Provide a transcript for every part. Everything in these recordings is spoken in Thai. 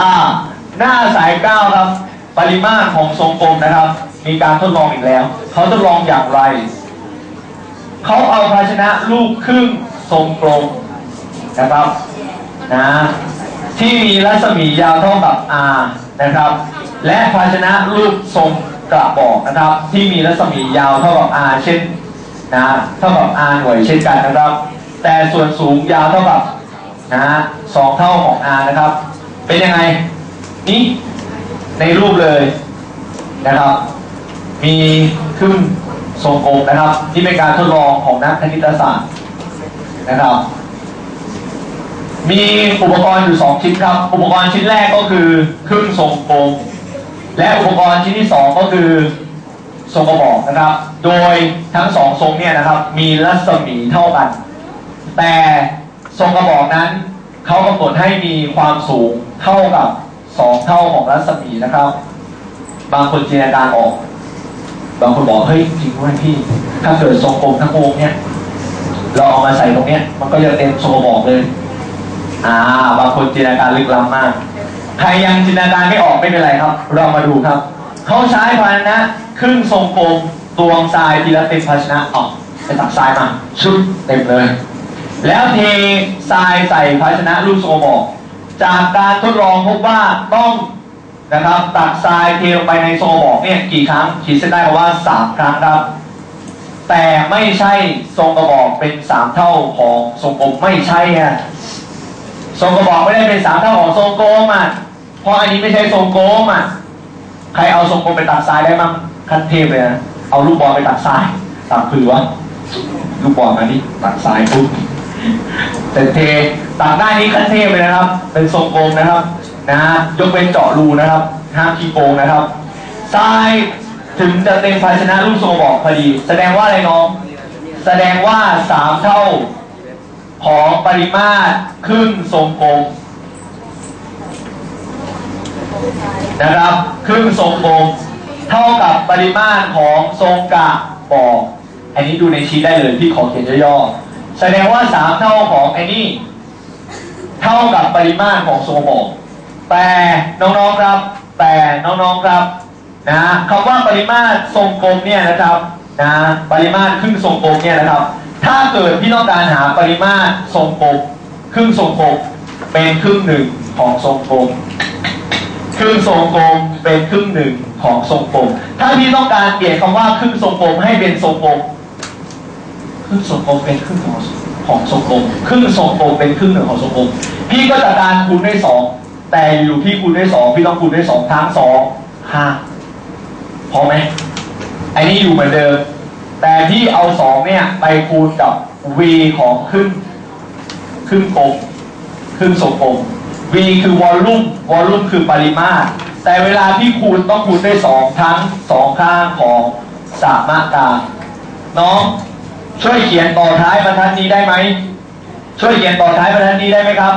อ่าหน้าสายเก้าครับ ปริมาตรของทรงกลมนะครับ มีการทดลองอีกแล้ว เขาทดลองอย่างไร เขาเอาภาชนะรูปครึ่งทรงกลมนะครับนะที่มีรัศมียาวเท่ากับ r นะครับ และภาชนะรูปทรงกระบอกนะครับ ที่มีรัศมียาวเท่ากับ r เช่นนะเท่ากับ r หน่วยเช่นกันนะครับ แต่ส่วนสูงยาวเท่ากับนะสองเท่าของ r นะครับ เป็นยังไง นี่ในรูปเลยนะครับ มีขึ้นทรงกลมนะครับ ที่เป็นการทดลองของนักคณิตศาสตร์นะครับ มีอุปกรณ์อยู่สองชิ้นครับ อุปกรณ์ชิ้นแรกก็คือครึ่งทรงกลมและอุปกรณ์ชิ้นที่สองก็คือทรงกระบอกนะครับ โดยทั้งสองทรงเนี่ยนะครับ มีรัศมีเท่ากัน แต่ทรงกระบอกนั้น เขากำหนดให้มีความสูงเท่ากับสองเท่าของรัศมีนะครับ บางคนจินตนาการออก บางคนบอกเฮ้ยจริงด้วยพี่ ถ้าเกิดทรงกลมทั้งวงเนี่ย เราเอามาใส่ตรงเนี้ย มันก็จะเต็มทรงกระบอกเลย อ่า บางคนจินตนาการลึกล้ำมาก ใครยังจินตนาการไม่ออกไม่เป็นไรครับ เรามาดูครับ เขาใช้ภาชนะครึ่งทรงกลมตวงทรายทีละเต็มภาชนะออกไปตักทรายมาชุดเต็มเลย แล้วเททรายใส่ภาชนะรูปทรงกระบอก จากการทดลองพบว่าต้องนะครับตักทรายเทลงไปในทรงกระบอกเนี่ยกี่ครั้งขีดเส้นได้ว่าสามครั้งครับ แต่ไม่ใช่ทรงกระบอกเป็นสามเท่าของทรงกลมไม่ใช่อะทรงกระบอกไม่ได้เป็นสามเท่าของทรงกลมอะเพราะอันนี้ไม่ใช่ทรงกลมอะใครเอาทรงกลมไปตักทรายได้มั้งขั้นเทพเลยนะเอาลูกบอลไปตักทรายตักผือวะลูกบอลมานี่ตักทรายปุ๊บ แต่เทตักได้นี่ขั้นเทพเลยนะครับ เป็นทรงกลมนะครับนะฮะยกเว้นเจาะรูนะครับห้ามขี้โกงนะครับทรายถึงจะเต็มภาชนะรูปทรงกระบอกพอดี แสดงว่าอะไรน้อง แสดงว่าสามเท่าของปริมาตรครึ่งทรงกลมนะครับครึ่งทรงกลมเท่ากับปริมาตรของทรงกะบอกอันนี้ดูในชีทได้เลยพี่ขอเขียนย่อๆ แสดงว่าสามเท่าของไอ้นี่ เท่ากับปริมาตรของทรงบอกแต่น้องๆครับ แต่น้องๆครับนะคำว่าปริมาตรทรงกลมเนี่ยนะครับนะปริมาตรครึ่งทรงกลมเนี่ยนะครับ ถ้าเกิดพี่ต้องการหาปริมาตรทรงกลมครึ่งทรงกลมเป็นครึ่งหนึ่งของทรงกลมครึ่งทรงกลมเป็นครึ่งหนึ่งของทรงกลมถ้าพี่ต้องการเปลี่ยนคำว่าครึ่งทรงกลมให้เป็นทรงกลม รึ่งทรงกลมเป็นครึ่งของของทรงกลมครึ่งทรงกลมเป็นครึ่งหนึ่งของทรงกลมพี่ก็จัดการคูณด้วยสองแต่อยู่พี่คูณด้วยสองพี่ต้องคูณด้วยสองทั้งสองห้าพอไหมไอ้นี่อยู่เหมือนเดิม แต่ที่เอาสองเนี่ยไปคูณกับ v ของครึ่งครึ่งกลมครึ่งทรงกลม v คือวอลลุ่มวอลลุ่มคือปริมาตรแต่เวลาที่คูณต้องคูณด้วยสองทั้งสองข้างของสามการน้อง ช่วยเขียนต่อท้ายบรรทัดนี้ได้ไหม ช่วยเขียนต่อท้ายบรรทัดนี้ได้ไหมครับ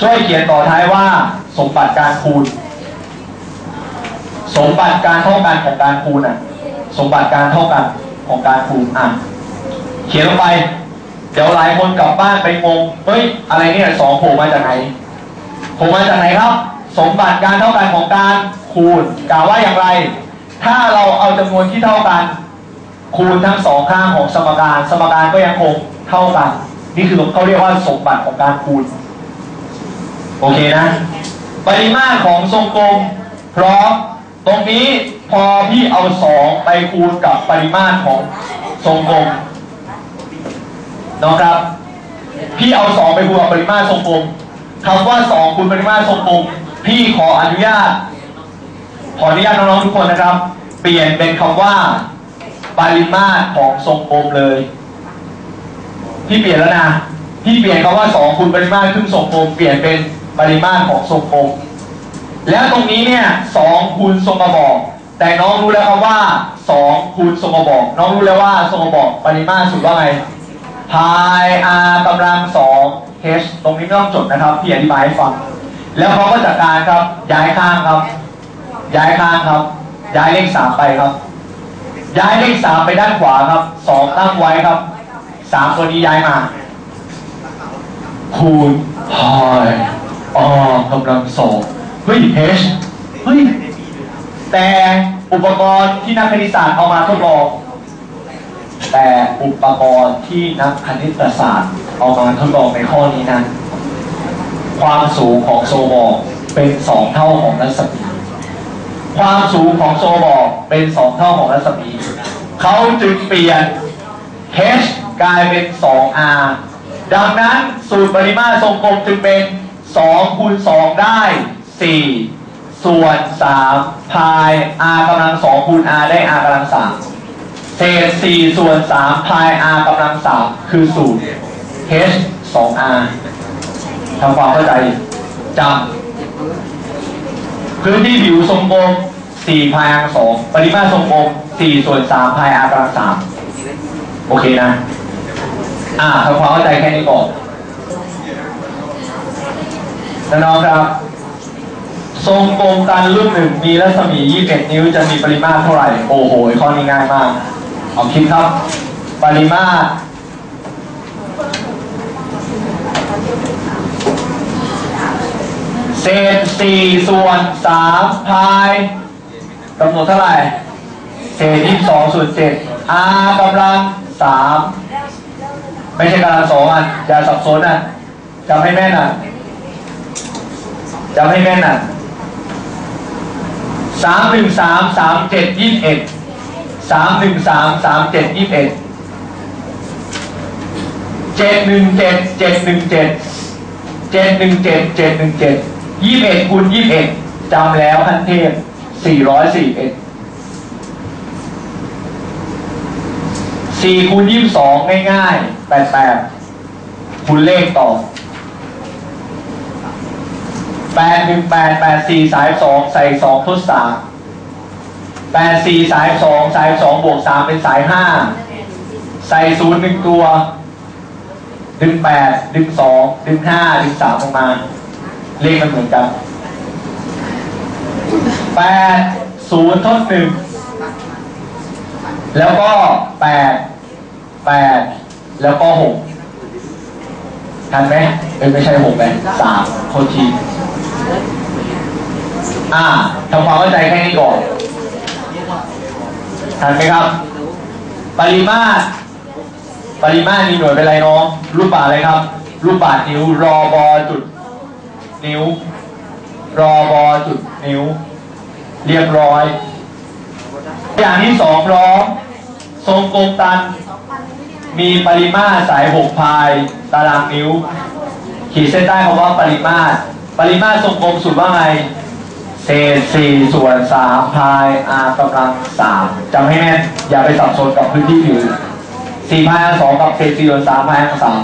ช่วยเขียนต่อท้ายว่าสมบัติการคูณ สมบัติการเท่ากันของการคูณอะ สมบัติการเท่ากันของการคูณอะ เขียนลงไป เดี๋ยวหลายคนกลับบ้านไปงง เฮ้ย อะไรเนี่ยสองโผล่มาจากไหนโผล่มาจากไหนครับ สมบัติการเท่ากันของการคูณ กล่าวว่าอย่างไร ถ้าเราเอาจำนวนที่เท่ากัน คูณทั้งสองข้างของสมการสมการก็ยังคงเท่ากัน นี่คือเขาเรียกว่าสมบัติของการคูณ โอเคนะ ปริมาตรของทรงกลมพร้อมตรงนี้พอพี่เอาสองไปคูณกับปริมาตรของทรงกลมนะครับ พี่เอาสองไปคูณกับปริมาตรทรงกลมคำว่าสองคูณปริมาตรทรงกลมพี่ขออนุญาต ขออนุญาตน้องๆทุกคนนะครับ เปลี่ยนเป็นคำว่า ปริมาตรของทรงกลมเลยพี่เปลี่ยนแล้วนะพี่เปลี่ยนคำว่าสองคูณปริมาตรครึ่งทรงกลมเปลี่ยนเป็นปริมาตรของทรงกลมแล้วตรงนี้เนี่ยสองคูณทรงกระบอก แต่น้องรู้แล้วครับว่าสองคูณทรงกระบอก น้องรู้แล้วว่าทรงกระบอกปริมาตรสุดว่าไงพาย r กำลังสอง h ตรงนี้ไม่ต้องจดนะครับพี่อธิบายให้ฟัง แล้วเขาก็จัดการครับย้ายข้างครับ ย้ายข้างครับ ย้ายเลขสามไปครับ ย้ายเลขสามไปด้านขวาครับสองตั้งไว้ครับสามตัวนี้ย้ายมา คูณพายออกำลังสองเฮ้ย h เฮ้ย แต่อุปกรณ์ที่นักคณิตศาสตร์เอามาทดลอง แต่อุปกรณ์ที่นักคณิตศาสตร์เอามาทดลองในข้อนี้นั้น ความสูงของโซบอเป็นสองเท่าของรัศมี ความสูงของโซบอเป็นสองเท่าของรัศมีเขาจึงเปลี่ยน h กลายเป็น 2r ดังนั้นสูตรปริมาตรทรงกลมจึงเป็น 2 คูณ 2 ได้ 4 ส่วน 3 พาย r กำลัง 2 คูณ r ได้ r กำลัง 3 เศษ 4 ส่วน 3 พาย r กำลัง 3 คือสูตร h 2r ทำความเข้าใจจำ พื้นที่ผิวทรงกลม4พาย r 2ปริมาตรทรงกลม4ส่วน3พาย r กำลัง3โอเคนะ อ่าทำความเข้าใจแค่นี้ก่อนน้องๆครับ ทรงกลมตันรุ่นหนึ่งมีรัศมี 21 นิ้วจะมีปริมาตรเท่าไหร่ โอ้โห ข้อนี้ง่ายมาก เอาคิดครับ ปริมาตร เศษ4ส่วน3พายกำหนดเท่าไหร่ เศษ22ส่วน7 r กำลัง3ไม่ใช่กำลังสองอะอย่าสับสนอะจำให้แม่นอะจำให้แม่นอะสามหนึ่งสามสามเจ็ดยี่สิบเอ็ดสามหนึ่งสามสามเจ็ดยี่สิบเอ็ดเจ็ดหนึ่งเจ็ดเจ็ดหนึ่งเจ็ดเจ็ดหนึ่งเจ็ดเจ็ดหนึ่งเจ็ด ยี่สิบเอ็ดคูณยี่สิบเอ็ดจำแล้วขั้นเทพสี่ร้อยสี่เอ็ดสี่คูณยี่สิบสองง่ายๆแปดแปดคูณเลขต่อแปดหนึ่งแปดแปดสี่สายสองใส่สองทดสามแปดสี่สายสองสายสองบวกสามเป็นสายห้าใส่ศูนย์หนึ่งตัว ดึงแปดดึงสองดึงห้าดึงสามออกมา เลขมันเหมือนกันแปดศูนย์ทดหนึ่งแล้วก็แปดแปดแล้วก็หกทันไหมเอ้ยไม่ใช่หกเลยสามโทษทีอ่าทำความเข้าใจแค่นี้ก่อนทันไหมครับ ปริมาตรปริมาตรมีหน่วยเป็นไรน้องรูปบาศก์อะไรครับ รูปบาศก์นิ้วรอบอจุด นิ้ว รอบอจุดนิ้ว เรียบร้อย อย่างที่สองร้องทรงกลมตัน มีปริมาตรสายหกพาย ตารางนิ้ว ขีดเส้นใต้คำว่าปริมาตร ปริมาตรทรงกลมสุดว่าไงเศษสี่ส่วนสามพาย r กำลังสามจำให้แน่นอย่าไปสับสนกับพื้นที่ผิวสี่พายสองกับเศษสี่ส่วนสามพาย r สาม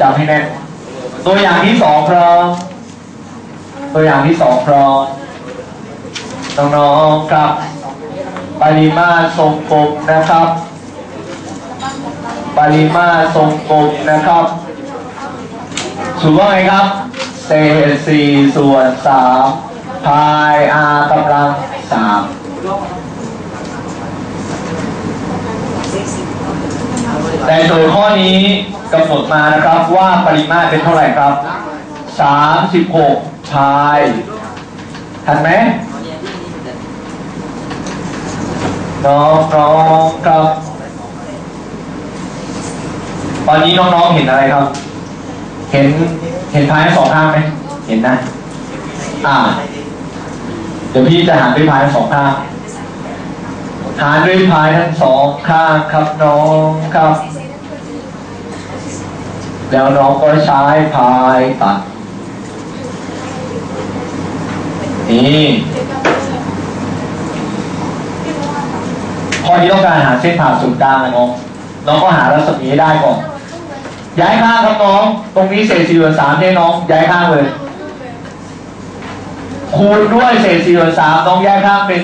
จำให้แน่นตัวอย่างที่สองครับ ตัวอย่างที่สองครับน้องๆครับ ปริมาตรทรงกลมนะครับ ปริมาตรทรงกลมนะครับสูตรว่าไงครับเศษสี่ส่วนสามพาย r กำลังสามแต่โจทย์ข้อนี้กำหนดมานะครับว่าปริมาตรเป็นเท่าไหร่ครับ สามสิบหกพายทันไหมน้องน้องครับ ตอนนี้น้องๆเห็นอะไรครับ เห็นเห็นพายสองข้างไหมเห็นนะ อ่า เดี๋ยวพี่จะหารด้วยพายสองข้างหารด้วยพายทั้งสองข้างครับน้องครับ แล้วน้องก็ใช้พายตัด นี่ข้อนี้ต้องการหาเส้นผ่าศูนย์กลางนะน้องน้องก็หารัศมีได้ก่อน ย้ายข้างครับน้อง ตรงนี้เศษสี่ส่วนสามเนี่ยน้อง ย้ายข้างเลย คูณด้วยเศษสี่ส่วนสามน้องย้ายข้างเป็น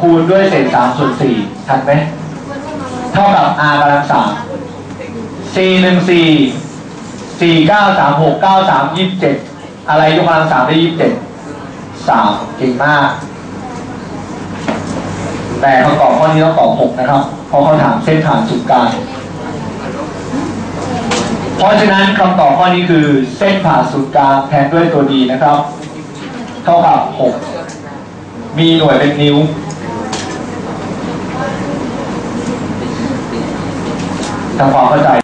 คูณด้วยเศษสามส่วนสี่ทันไหมเท่ากับ r กำลังสามสี่หนึ่งสี่สี่เก้าสามหกเก้าสามยี่สิบเจ็ดอะไรยกกำลังสามได้ยี่สิบเจ็ด สามเก่งมาก แต่คำตอบข้อนี้ต้องตอบหกนะครับเพราะเขาถามเส้นผ่านศูนย์กลางเพราะฉะนั้นคำตอบข้อนี้คือเส้นผ่าศูนย์กลางแทนด้วยตัวดีนะครับ เท่ากับ6มีหน่วยเป็นนิ้วทำความเข้าใจ